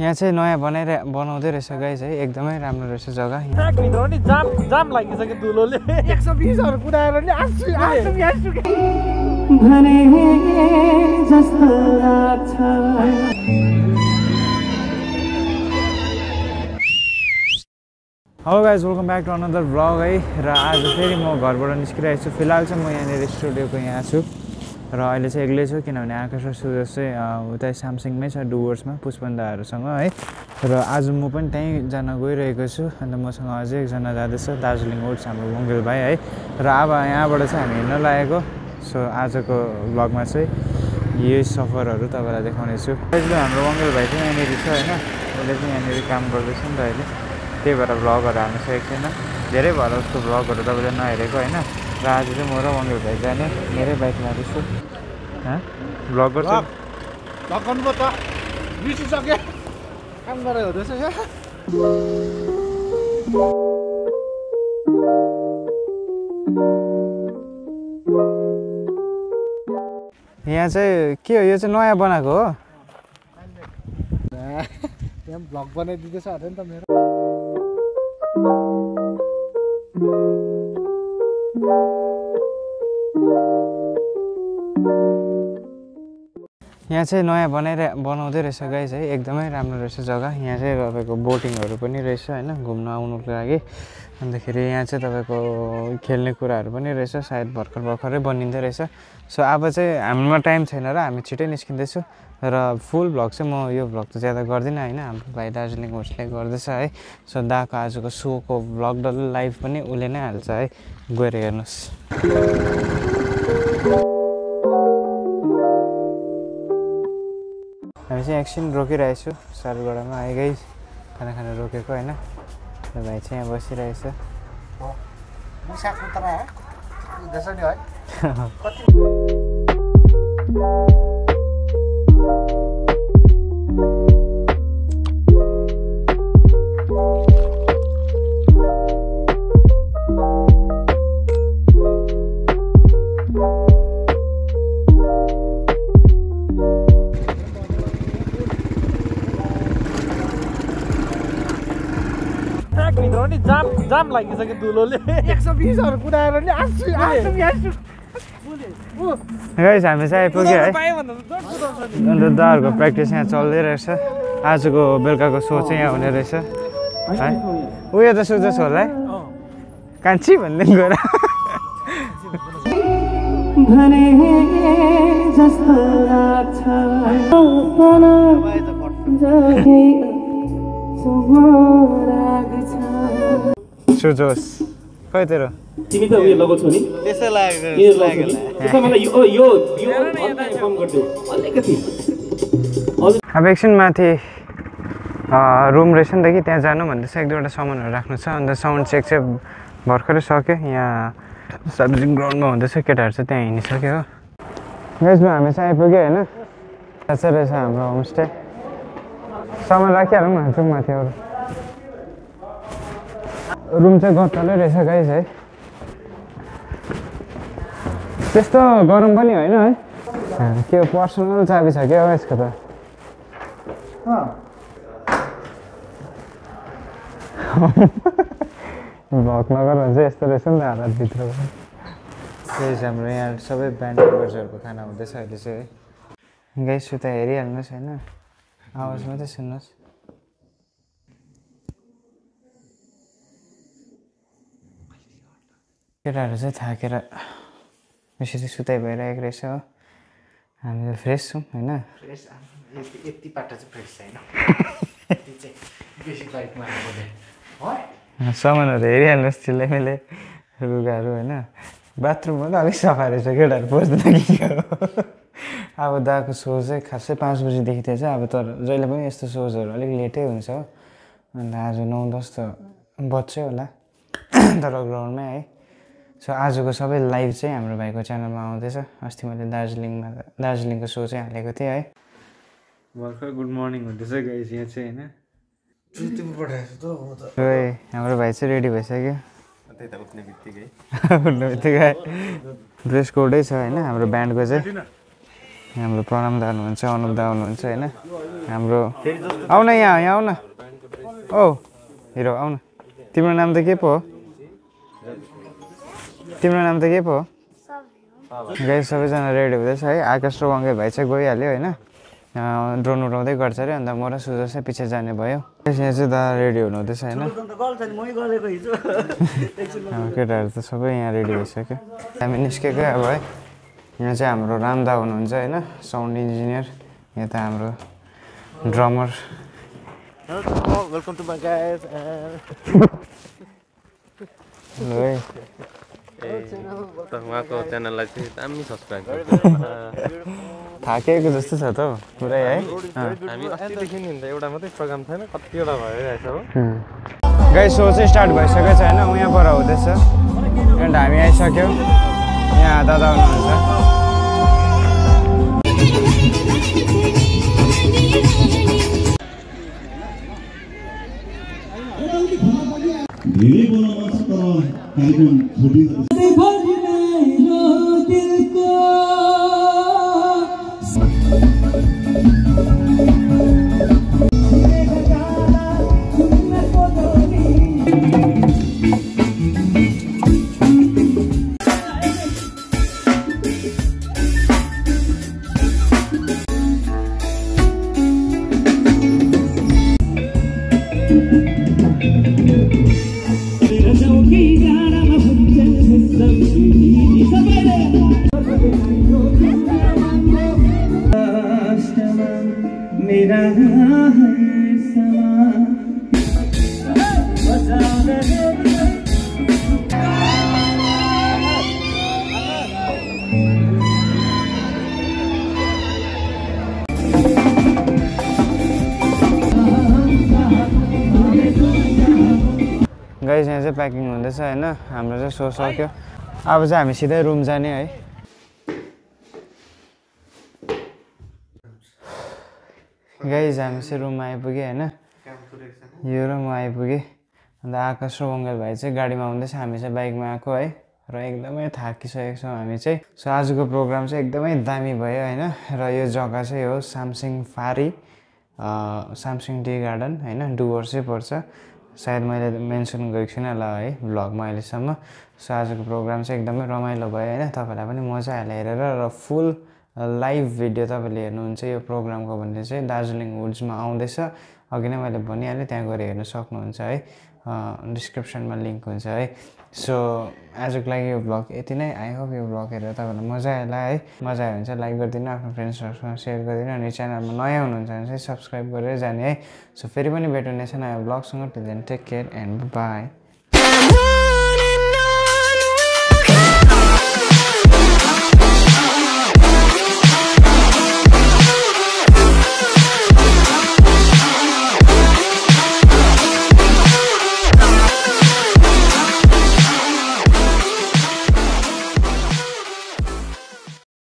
यहाँ चाहिँ नयाँ बनाइरहे बनाउँदै रहेछ गाइस है। एकदमै राम्रो रहेछ जग्गा। यहाँ ट्र्याकभित्र पनि जाम जाम लागिसक्यो धुलोले एक सय बिसहरू कुदाएर नि आँसु आँसु आँसु। भने जस्तो लाग्छ। Hello guys welcome back to another blog है। र आज फेरि म घरबाट निस्किरहेको छु। फिलहाल चाहिँ म यहाँनिर स्टुडियोको यहाँ छु। र अहिले चाहिँ एक्लै छु किनभने आकाश र सुरज चाहिँ उतै सामसिङमै छ डुवर्समा पुष्पन्दाहरूसँग है। र आज म पनि त्यहीँ जान गइरहेको छु अन्त मसँग अझै एकजना जाँदैछ दार्जिलिङ ओट्स हाम्रो मङ्गल भाइ है। र अब यहाँबाट चाहिँ हामी हिँड्न लागेको। सो आजको ब्लगमा चाहिँ यही सफरहरू तपाईँलाई देखाउनेछु अहिले हाम्रो मङ्गल भाइ चाहिँ यहाँनिर छ होइन। उसले चाहिँ यहाँनिर काम गर्दैछ नि त अहिले। त्यही भएर भ्लगहरू हाल्नु सकेको छैन धेरै भएर उसको भ्लगहरू तपाईँले नहेरेको होइन। र आज चाहिँ म र मङ्गल भाइ जाने। मेरै बाइक लाँदैछु। भ्लग गर्छु। ढक्कनु त। बिर्सिसक्यो। काम गरेर हुँदैछ क्या। यहाँ चाहिँ के हो? यो चाहिँ नयाँ बनाएको हो। त्यहाँ भ्लग बनाइदिँदैछ अरे नि त मेरो। Thank you. यहाँ चाहिँ नयाँ बनाइरहे बनाउँदै रहेछ गाइस है एकदमै राम्रो रहेछ जग्गा। यहाँ चाहिँ तपाईँको बोटिङहरू पनि रहेछ होइन घुम्न आउनुको लागि। अन्तखेरि यहाँ चाहिँ तपाईँको खेल्ने कुराहरू पनि रहेछ सायद भर्खर भर्खरै बनिँदै रहेछ। सो अब चाहिँ हाम्रोमा टाइम छैन र हामी छिटै निस्किँदैछु। र फुल भ्लग चाहिँ म यो भ्लग त ज्यादा गर्दिनँ होइन हाम्रो भाइ दार्जिलिङ होस्टले गर्दैछ है। सो दाको आजको सोको भ्लग डल्लै लाइभ पनि उसले नै हाल्छ है। गएर हेर्नुहोस्। हामी चाहिँ एकछिन रोकिरहेछु सालगडामा आएकै खाना खाना रोकेको होइन? भाइ चाहिँ यहाँ बसिरहेछ। मुसा जाम लागिसक्यो धुलोले एक सय बिसहरू कुदाएर नि आँसु गाइस हामी चाहिँ आइपुग्यो है। अन्त दाहरूको प्र्याक्टिस यहाँ चल्दै रहेछ। आजको बेलुकाको सो चाहिँ यहाँ हुने रहेछ। है। उयो त सुझोस् होला है। कान्छी भन्दै गएर भने जस्तो लाग्छ। सपना जागे लाग्छ सुझोस् खै तेरो तिमी त उयो लगाउँछौ नि त्यसै लागेको मलाई यो यो यो हल्का कम गरिदेऊ अलिकति अब एकछिन माथि रुम रहेछ नि त कि त्यहाँ जानु भन्दैछ एक दुईवटा सामानहरू राख्नु छ अन्त साउन्ड चेक चाहिँ भर्खरै सक्यो यहाँ सब्जिङ ग्राउन्डमा हुँदैछ केटाहरू चाहिँ त्यहाँ हिँडिसक्यो हो हामी चाहिँ आइपुग्यो होइन त्यहाँ चाहिँ रहेछ हाम्रो होमस्टे सामान राखिहालौँ न जाउँ माथि अरू रुम चाहिँ गत्तलै रहेछ गाइस है त्यस्तो गरम पनि होइन है के पर्सनल चाबी छ क्या हो यसको त भक नगर भने चाहिँ यस्तो रहेछ नि त हालतभित्र त्यही हाम्रो यहाँ सबै ब्यान्ड मेम्बर्सहरूको खाना हुँदैछ अहिले चाहिँ है गाई सुता हेरिहाल्नुहोस् होइन आवाज मात्रै सुन्नुहोस् केटाहरू चाहिँ थाकेर यसरी सुताइ भइरहेको रहेछ हो। हामी त फ्रेस छौँ होइन? फ्रेस यति पाटा चाहिँ फ्रेस छैन। सामानहरू हेरिहाल्नुहोस् चिल्लै मैले लुगाहरू होइन? बाथरुममा त अलिक सफा रहेछ केटाहरू पस्दैन कि अब दाको सो चाहिँ खासै पाँच बजीदेखि चाहिँ अब तर जहिले पनि यस्तो सोजहरू अलिक लेटै हुन्छ हो। अन्त आज नौ दस त बज्छै होला। तर ग्राउन्डमै है। सो आजको सबै लाइभ चाहिँ हाम्रो भाइको च्यानलमा आउँदैछ। अस्ति मैले दार्जिलिङमा दार्जिलिङको सो चाहिँ हालेको थिएँ है। भर्खर गुड मर्निङ हुँदैछ गाइस यहाँ चाहिँ होइन? हाम्रो भाइ चाहिँ रेडी भइसक्यो। उठ्ने बित्तिकै। ड्रेस कोडै छ होइन हाम्रो ब्यान्डको चाहिँ। हाम्रो प्रणम दा हुनुहुन्छ अनुप दा हुनुहुन्छ होइन। हाम्रो आउ न यहाँ यहाँ आउ न ओ हिरो आउ न तिम्रो नाम त के पो हो? तिम्रो नाम त के पो हो? गाई सबैजना रेडी हुँदैछ है। आकाश र वङ्गे भाइ चाहिँ गइहाल्यो होइन ड्रोन उडाउँदै गर्छ अरे अन्त म र सुजर चाहिँ पछि जाने भयो। यहाँ चाहिँ दा रेडी हुनुहुँदैछ होइन। केटाहरू त सबै यहाँ रेडी भइसक्यो। हामी निस्केकै अब है। यहाँ चाहिँ हाम्रो रामदा हुनुहुन्छ होइन साउन्ड इन्जिनियर यता हाम्रो drummer. Welcome to my guys hello त उहाँको च्यानललाई चाहिँ दामी सब्सक्राइब थाकेको जस्तो छ त हौ पुरै है। हामी अस्तिदेखि नि एउटा मात्रै प्रोग्राम थिएन कतिवटा भइरहेछ हो। गाई सो चाहिँ स्टार्ट भइसकेको छ होइन? उहाँ पर हुँदैछ किनभने हामी आइसक्यौँ। यहाँ दादा हुनुहुन्छ। धेरै बोलाउन छ तर कार्यक्रम छुट्टिन्छ मेरा हुँदैछ होइन? हाम्रो चाहिँ सो सक्यो अब चाहिँ हामी सिधै रुम जाने है। गाइज हामी चाहिँ रुममा आइपुग्यो होइन। यो र म आइपुगेँ। अन्त आकाश र मङ्गल भाइ चाहिँ गाडीमा आउँदैछ हामी चाहिँ बाइकमा आएको है। र एकदमै थाकिसकेको छौँ हामी चाहिँ। सो आजको प्रोग्राम चाहिँ एकदमै दामी भयो होइन। र यो जग्गा चाहिँ हो सामसिङ फारी सामसिङ टी गार्डन होइन। डुवर्स पर्छ। सायद मैले मेन्सन गरेको छुइनँ होला है भ्लगमा अहिलेसम्म। सो आजको प्रोग्राम चाहिँ एकदमै रमाइलो भयो होइन। तपाईँलाई पनि मजा आयो हेरेर र फुल लाइभ भिडियो तपाईँले हेर्नुहुन्छ यो प्रोग्रामको भने चाहिँ दार्जिलिङ वुड्समा आउँदैछ। अघि नै मैले भनिहालेँ त्यहाँ गएर हेर्न सक्नुहुन्छ है। डिस्क्रिप्सनमा लिङ्क हुन्छ है। सो आजको लागि यो भ्लग यति नै। आई होप यो भ्लग हेरेर तपाईँलाई मजा आयो होला है। मजा आयो भने चाहिँ लाइक गरिदिनु आफ्नो फ्रेन्ड्सहरूसँग सेयर गरिदिनु अनि च्यानलमा नयाँ हुनुहुन्छ भने चाहिँ सब्सक्राइब गरेर जाने है। सो फेरि पनि भेट हुनेछ नयाँ भ्लगसँग till then take care and bye